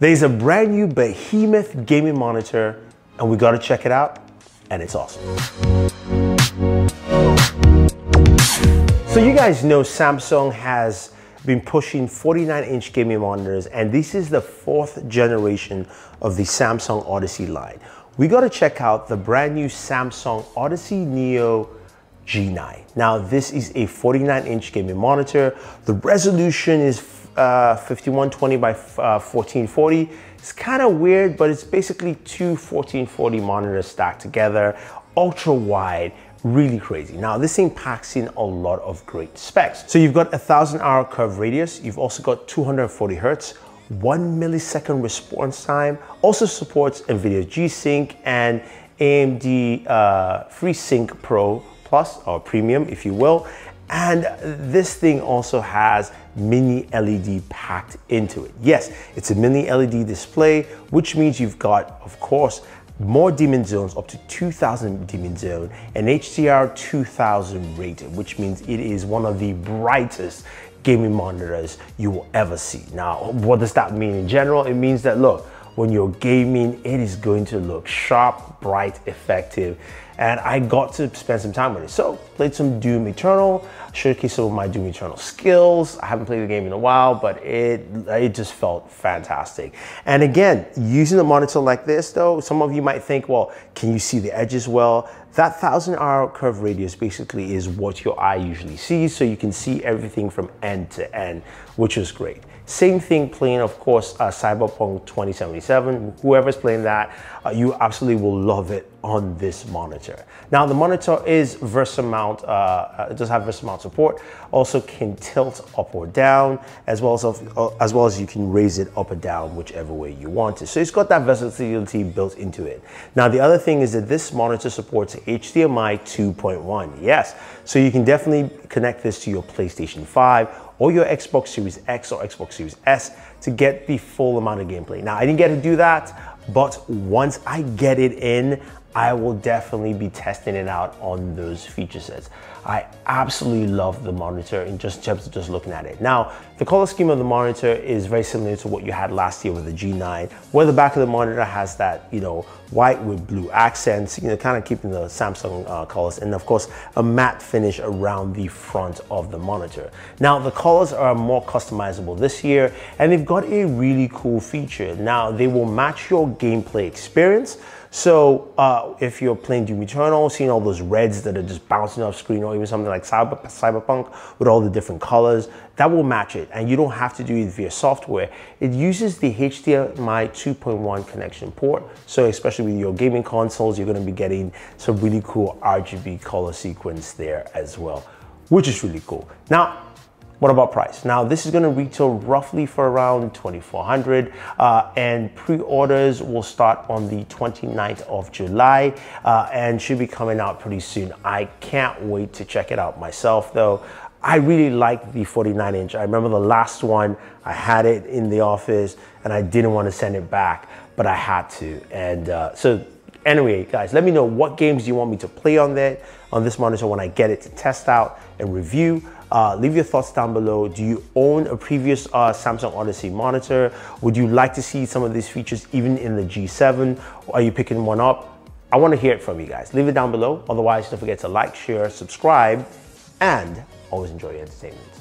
There's a brand new behemoth gaming monitor and we gotta check it out and it's awesome. So you guys know Samsung has been pushing 49 inch gaming monitors and this is the fourth generation of the Samsung Odyssey line. We got to check out the brand new Samsung Odyssey Neo G9. Now this is a 49 inch gaming monitor. The resolution is uh, 5120 by uh, 1440. It's kind of weird, but it's basically two 1440 monitors stacked together, ultra wide, really crazy. Now this thing packs in a lot of great specs. So you've got a thousand R curve radius, you've also got 240 hertz, one millisecond response time, also supports NVIDIA G-Sync and AMD uh, FreeSync Pro Plus or Premium, if you will. And this thing also has mini LED packed into it. Yes, it's a mini LED display, which means you've got, of course, more dimming zones, up to 2000 dimming zone, and HDR 2000 rated, which means it is one of the brightest gaming monitors you will ever see. Now, what does that mean in general? It means that, look, when you're gaming, it is going to look sharp, bright, effective. And I got to spend some time with it. So played some Doom Eternal, showcased some of my Doom Eternal skills. I haven't played the game in a while, but it, it just felt fantastic. And again, using a monitor like this though, some of you might think, well, can you see the edges well? That thousand R curve radius basically is what your eye usually sees. So you can see everything from end to end, which is great. Same thing playing, of course, uh, Cyberpunk 2077. Whoever's playing that, uh, you absolutely will love it on this monitor. Now, the monitor is VESA mount, uh, uh it does have VESA mount support, also can tilt up or down, as well as, uh, as well as you can raise it up or down, whichever way you want it. So it's got that versatility built into it. Now, the other thing is that this monitor supports HDMI 2.1. Yes, so you can definitely connect this to your PlayStation 5 or your Xbox Series X or Xbox Series S to get the full amount of gameplay. Now, I didn't get to do that, but once I get it in, I will definitely be testing it out on those feature sets. I absolutely love the monitor in just terms of just looking at it. Now, the color scheme of the monitor is very similar to what you had last year with the G9, where the back of the monitor has that, you know, white with blue accents, you know, kind of keeping the Samsung uh, colors, and of course, a matte finish around the front of the monitor. Now, the colors are more customizable this year, and they've got a really cool feature. Now, they will match your gameplay experience, so uh, if you're playing Doom Eternal, seeing all those reds that are just bouncing off screen, or even something like Cyber, Cyberpunk with all the different colors, that will match it. And you don't have to do it via software. It uses the HDMI 2.1 connection port. So especially with your gaming consoles, you're gonna be getting some really cool RGB color sequence there as well, which is really cool. Now, what about price? Now, this is gonna retail roughly for around 2400 uh, and pre-orders will start on the 29th of July uh, and should be coming out pretty soon. I can't wait to check it out myself though. I really like the 49 inch. I remember the last one, I had it in the office and I didn't want to send it back, but I had to. And uh, so anyway, guys, let me know what games you want me to play on there, on this monitor when I get it to test out and review. Uh, leave your thoughts down below. Do you own a previous uh, Samsung Odyssey monitor? Would you like to see some of these features even in the G7? Are you picking one up? I want to hear it from you guys. Leave it down below. Otherwise, don't forget to like, share, subscribe, and always enjoy your entertainment.